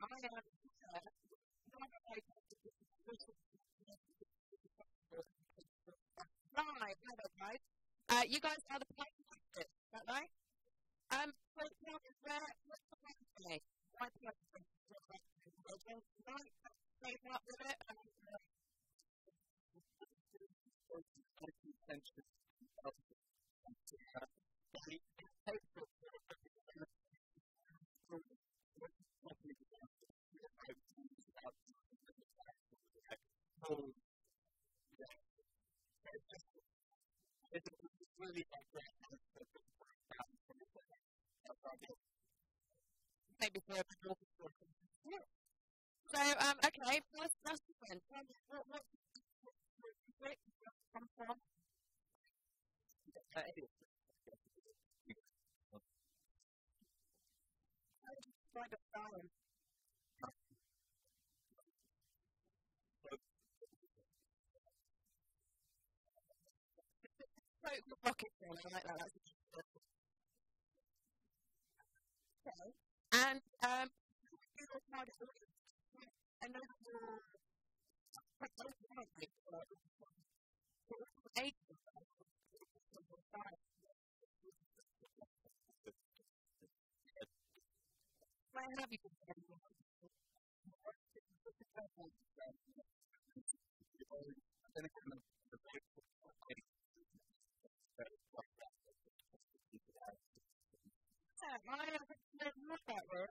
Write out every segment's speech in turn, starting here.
I am Right. Uh, you guys are the playing is that right? Um, so tell me where, what's the plan today? My plan is tonight, stay up with it, and maybe for a bit more. So, um, okay, first, first one. What, what, where come from? Uh, Find a balance. So, rocket I like that. That's okay. And um, have you? Yeah, I have looked at it.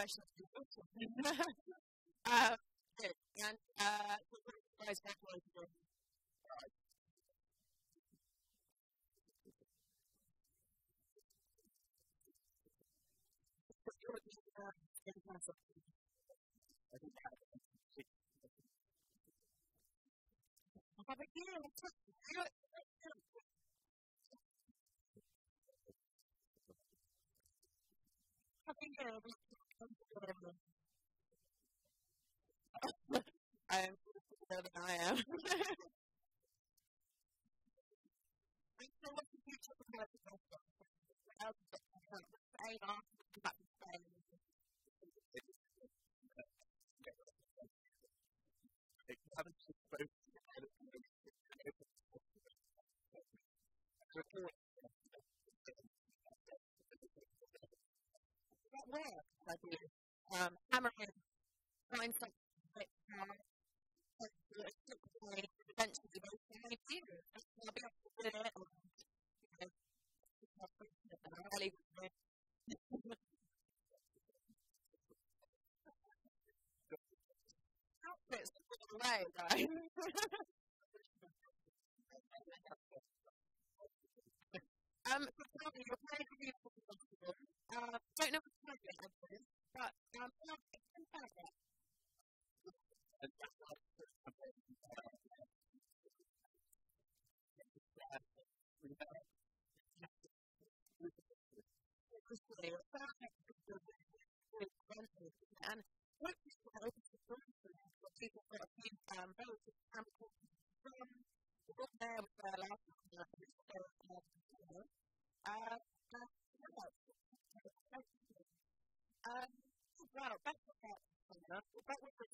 Good. and uh, you guys? Have a deal. I am better than I am. so what's the future of the How's it going? Staying on, back to Spain. Haven't spoken where? I do um, hammerhead find something that uh, eventually they do. I'll be able to do it. Or, you know, really away, right? um, uh, don't know what to do, but um. And that was the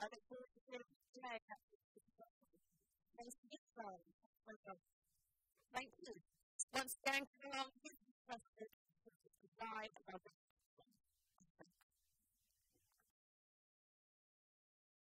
I look forward to seeing today. Thanks for this time. Thank you. Once again, come along, this is the live